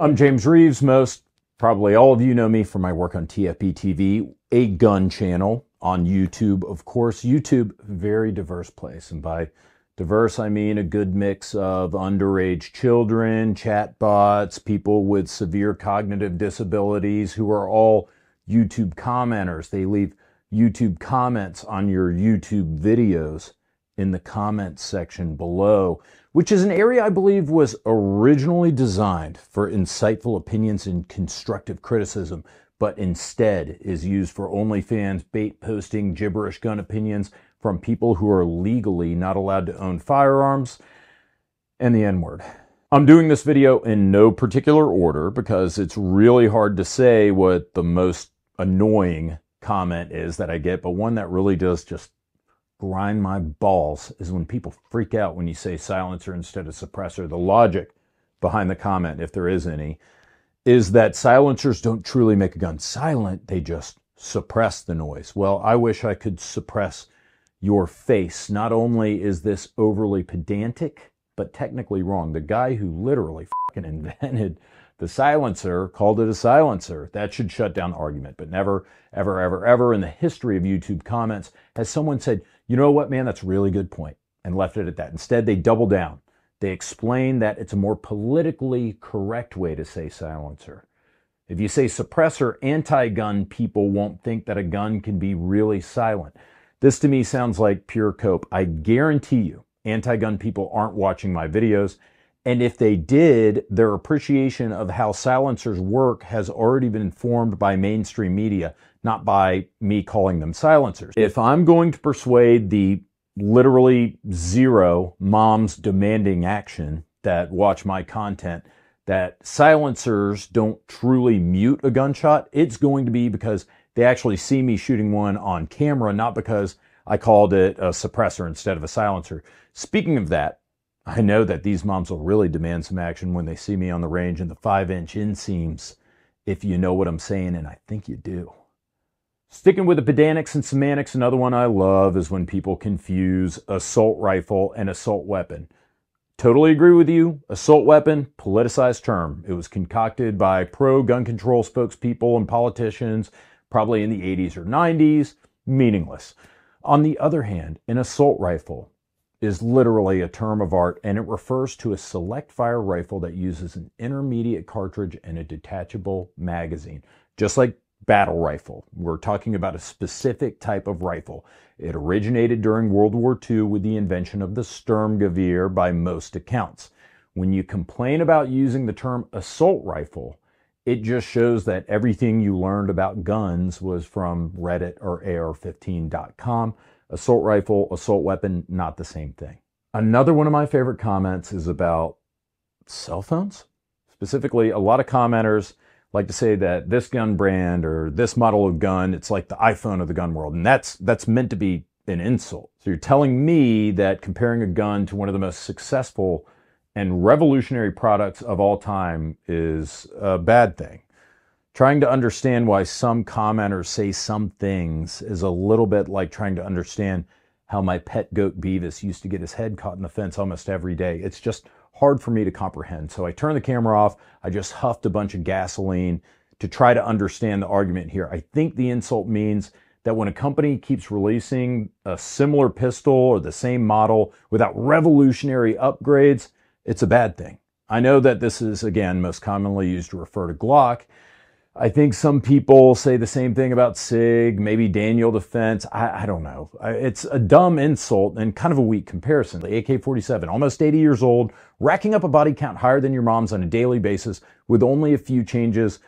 I'm James Reeves. Most, probably all of you know me from my work on TFB TV, a gun channel on YouTube. Of course, YouTube, very diverse place. And by diverse, I mean a good mix of underage children, chatbots, people with severe cognitive disabilities who are all YouTube commenters. They leave YouTube comments on your YouTube videos in the comments section below, which is an area I believe was originally designed for insightful opinions and constructive criticism, but instead is used for OnlyFans bait posting gibberish gun opinions from people who are legally not allowed to own firearms and the N word. I'm doing this video in no particular order because it's really hard to say what the most annoying comment is that I get, but one that really does just grind my balls is when people freak out when you say silencer instead of suppressor. The logic behind the comment, if there is any, is that silencers don't truly make a gun silent, they just suppress the noise. Well, I wish I could suppress your face. Not only is this overly pedantic, but technically wrong. The guy who literally fucking invented the silencer called it a silencer. That should shut down argument. But never, ever, ever, ever in the history of YouTube comments has someone said, you know what, man, that's a really good point, and left it at that. Instead, they double down. They explain that it's a more politically correct way to say silencer. If you say suppressor, anti gun people won't think that a gun can be really silent. This to me sounds like pure cope. I guarantee you, anti gun people aren't watching my videos and if they did, their appreciation of how silencers work has already been informed by mainstream media, not by me calling them silencers. If I'm going to persuade the literally zero moms demanding action that watch my content that silencers don't truly mute a gunshot, it's going to be because they actually see me shooting one on camera, not because I called it a suppressor instead of a silencer. Speaking of that, I know that these moms will really demand some action when they see me on the range in the five inch inseams, if you know what I'm saying, and I think you do. Sticking with the pedantics and semantics, another one I love is when people confuse assault rifle and assault weapon. Totally agree with you. Assault weapon, politicized term. It was concocted by pro gun control spokespeople and politicians, probably in the 80s or 90s. Meaningless. On the other hand, an assault rifle, is literally a term of art and it refers to a select fire rifle that uses an intermediate cartridge and a detachable magazine, just like battle rifle. We're talking about a specific type of rifle. It originated during World War II with the invention of the Sturmgewehr by most accounts. When you complain about using the term assault rifle, it just shows that everything you learned about guns was from Reddit or AR15.com. Assault rifle, assault weapon, not the same thing. Another one of my favorite comments is about cell phones. Specifically, a lot of commenters like to say that this gun brand or this model of gun, it's like the iPhone of the gun world. And that's, that's meant to be an insult. So you're telling me that comparing a gun to one of the most successful and revolutionary products of all time is a bad thing trying to understand why some commenters say some things is a little bit like trying to understand how my pet goat Beavis used to get his head caught in the fence almost every day. It's just hard for me to comprehend. So I turned the camera off. I just huffed a bunch of gasoline to try to understand the argument here. I think the insult means that when a company keeps releasing a similar pistol or the same model without revolutionary upgrades, it's a bad thing. I know that this is, again, most commonly used to refer to Glock, I think some people say the same thing about SIG, maybe Daniel Defense. I, I don't know. It's a dumb insult and kind of a weak comparison. The AK 47, almost 80 years old, racking up a body count higher than your mom's on a daily basis with only a few changes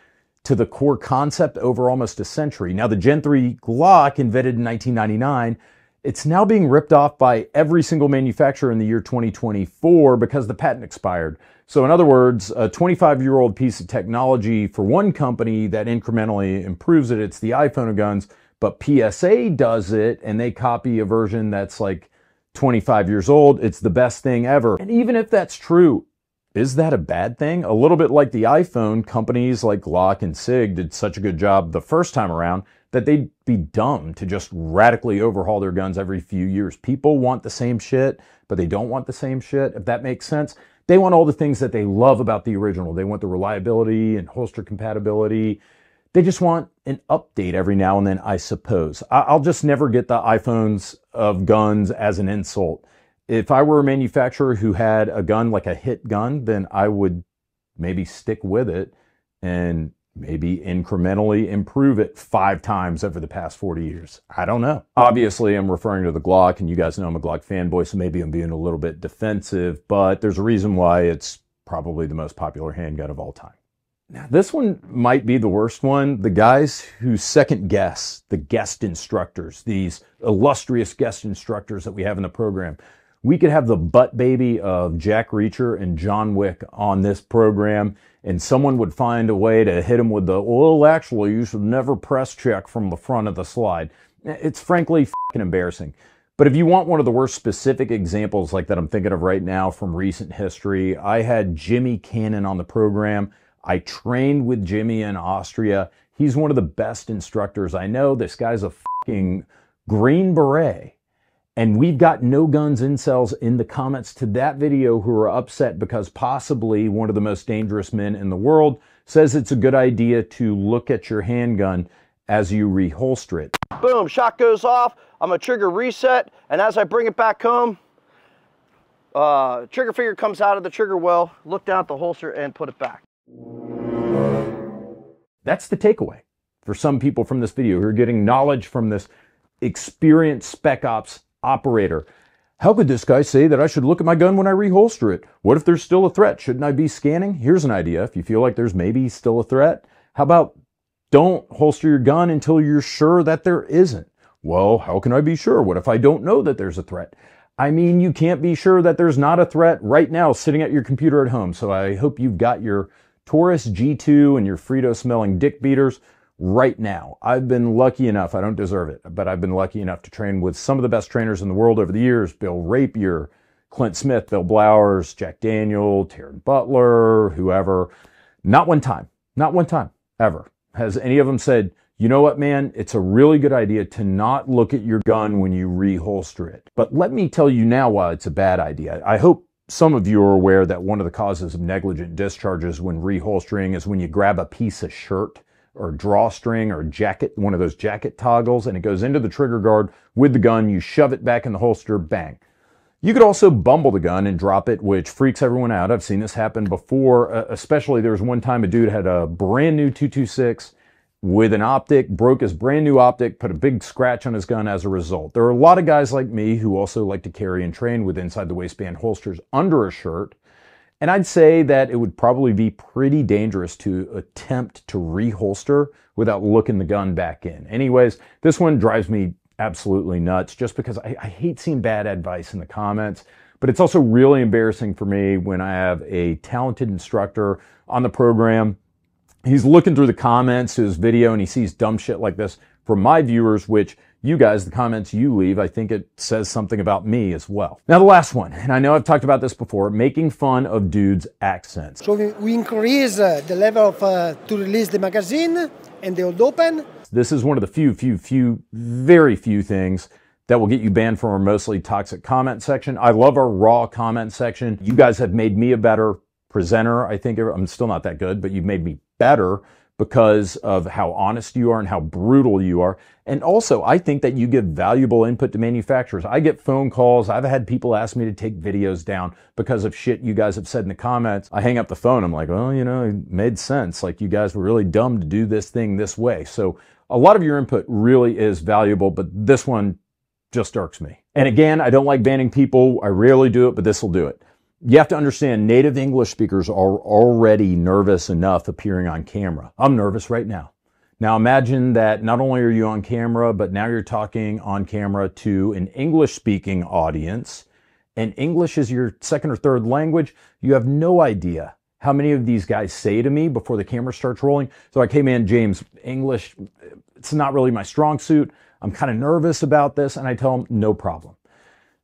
to the core concept over almost a century. Now, the Gen 3 Glock, invented in 1999, it's now being ripped off by every single manufacturer in the year 2024 because the patent expired. So, in other words, a 25 year old piece of technology for one company that incrementally improves it, it's the iPhone of guns, but PSA does it and they copy a version that's like 25 years old. It's the best thing ever. And even if that's true, is that a bad thing? A little bit like the iPhone, companies like Glock and SIG did such a good job the first time around that they'd be dumb to just radically overhaul their guns every few years. People want the same shit, but they don't want the same shit, if that makes sense. They want all the things that they love about the original. They want the reliability and holster compatibility. They just want an update every now and then, I suppose. I'll just never get the iPhones of guns as an insult. If I were a manufacturer who had a gun like a hit gun, then I would maybe stick with it and maybe incrementally improve it five times over the past 40 years. I don't know. Obviously, I'm referring to the Glock, and you guys know I'm a Glock fanboy, so maybe I'm being a little bit defensive, but there's a reason why it's probably the most popular handgun of all time. Now, this one might be the worst one. The guys who second guess the guest instructors, these illustrious guest instructors that we have in the program, we could have the butt baby of Jack Reacher and John Wick on this program, and someone would find a way to hit him with the, well, actually, you should never press check from the front of the slide. Eh, it's frankly embarrassing. But if you want one of the worst specific examples like that I'm thinking of right now from recent history, I had Jimmy Cannon on the program. I trained with Jimmy in Austria. He's one of the best instructors I know. This guy's a fucking Green Beret. And we've got no guns incels in the comments to that video who are upset because possibly one of the most dangerous men in the world says it's a good idea to look at your handgun as you reholster it. Boom, shot goes off. I'm a trigger reset. And as I bring it back home, uh, trigger finger comes out of the trigger well, look down at the holster and put it back. That's the takeaway for some people from this video who are getting knowledge from this experienced spec ops operator. How could this guy say that I should look at my gun when I reholster it? What if there's still a threat? Shouldn't I be scanning? Here's an idea. If you feel like there's maybe still a threat, how about don't holster your gun until you're sure that there isn't? Well, how can I be sure? What if I don't know that there's a threat? I mean, you can't be sure that there's not a threat right now sitting at your computer at home. So I hope you've got your Taurus G2 and your Frito smelling dick beaters right now. I've been lucky enough, I don't deserve it, but I've been lucky enough to train with some of the best trainers in the world over the years Bill Rapier, Clint Smith, Bill Blowers, Jack Daniel, Taran Butler, whoever. Not one time, not one time ever has any of them said, you know what, man, it's a really good idea to not look at your gun when you reholster it. But let me tell you now why it's a bad idea. I hope some of you are aware that one of the causes of negligent discharges when reholstering is when you grab a piece of shirt or drawstring or jacket, one of those jacket toggles, and it goes into the trigger guard with the gun. You shove it back in the holster, bang. You could also bumble the gun and drop it, which freaks everyone out. I've seen this happen before, uh, especially there was one time a dude had a brand new 226 with an optic, broke his brand new optic, put a big scratch on his gun as a result. There are a lot of guys like me who also like to carry and train with inside the waistband holsters under a shirt and I'd say that it would probably be pretty dangerous to attempt to reholster without looking the gun back in. Anyways, this one drives me absolutely nuts just because I, I, hate seeing bad advice in the comments. But it's also really embarrassing for me when I have a talented instructor on the program. He's looking through the comments to his video and he sees dumb shit like this from my viewers, which you guys, the comments you leave, I think it says something about me as well. Now, the last one, and I know I've talked about this before, making fun of dudes' accents. So we increase uh, the level of, uh, to release the magazine and the hold open. This is one of the few, few, few, very few things that will get you banned from our mostly toxic comment section. I love our raw comment section. You guys have made me a better presenter. I think I'm still not that good, but you've made me better because of how honest you are and how brutal you are. And also, I think that you give valuable input to manufacturers. I get phone calls. I've had people ask me to take videos down because of shit you guys have said in the comments. I hang up the phone. I'm like, well, you know, it made sense. Like you guys were really dumb to do this thing this way. So a lot of your input really is valuable, but this one just irks me. And again, I don't like banning people. I rarely do it, but this will do it you have to understand native English speakers are already nervous enough appearing on camera. I'm nervous right now. Now imagine that not only are you on camera, but now you're talking on camera to an English speaking audience and English is your second or third language. You have no idea how many of these guys say to me before the camera starts rolling. So I came in, James, English, it's not really my strong suit. I'm kind of nervous about this. And I tell them, no problem.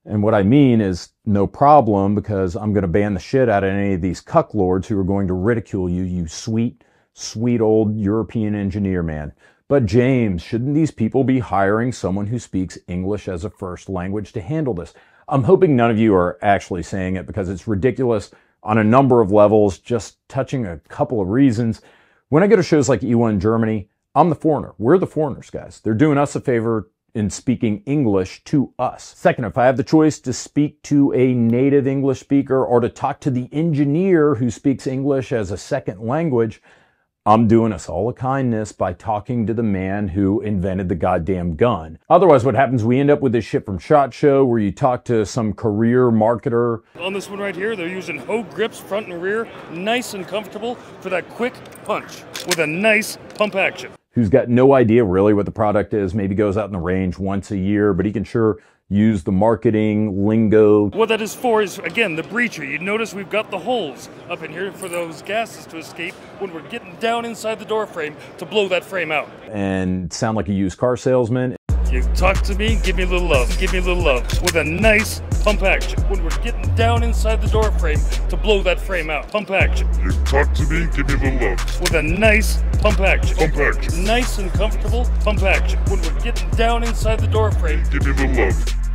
And what I mean is no problem because I'm going to ban the shit out of any of these cuck lords who are going to ridicule you, you sweet, sweet old European engineer man. But James, shouldn't these people be hiring someone who speaks English as a first language to handle this? I'm hoping none of you are actually saying it because it's ridiculous on a number of levels, just touching a couple of reasons. When I go to shows like IWA Germany, I'm the foreigner. We're the foreigners, guys. They're doing us a favor in speaking English to us. Second, if I have the choice to speak to a native English speaker or to talk to the engineer who speaks English as a second language, I'm doing us all a kindness by talking to the man who invented the goddamn gun. Otherwise, what happens, we end up with this shit from SHOT Show where you talk to some career marketer. On this one right here, they're using Hogue grips front and rear, nice and comfortable for that quick punch with a nice pump action. Who's got no idea really what the product is, maybe goes out in the range once a year, but he can sure use the marketing lingo. What that is for is, again, the breacher. You notice we've got the holes up in here for those gases to escape when we're getting down inside the door frame to blow that frame out. And sound like a used car salesman. You talk to me, give me a little love, give me a little love with a nice pump action. When we're getting down inside the door frame to blow that frame out. Pump action. You talk to me, give me a little love. With a nice pump action. Pump action. Nice and comfortable pump action. When we're getting down inside the door frame. Give me a little love.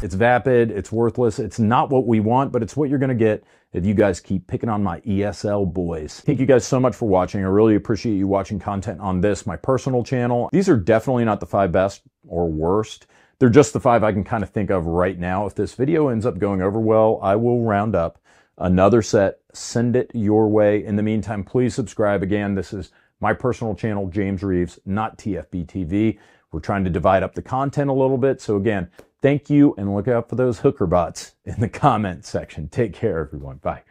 It's vapid, it's worthless, it's not what we want, but it's what you're gonna get if you guys keep picking on my ESL boys. Thank you guys so much for watching. I really appreciate you watching content on this, my personal channel. These are definitely not the five best or worst. They're just the five I can kind of think of right now. If this video ends up going over well, I will round up another set, send it your way. In the meantime, please subscribe. Again, this is my personal channel, James Reeves, not TFB TV. We're trying to divide up the content a little bit. So again, Thank you and look out for those hooker bots in the comment section. Take care, everyone. Bye.